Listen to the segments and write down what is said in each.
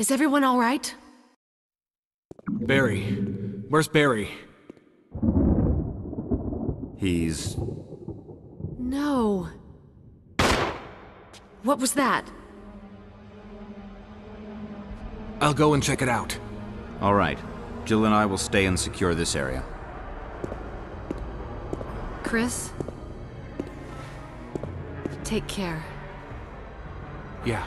Is everyone all right? Barry. Where's Barry? He's... No. What was that? I'll go and check it out. All right. Jill and I will stay and secure this area. Chris? Take care. Yeah.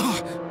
Oh!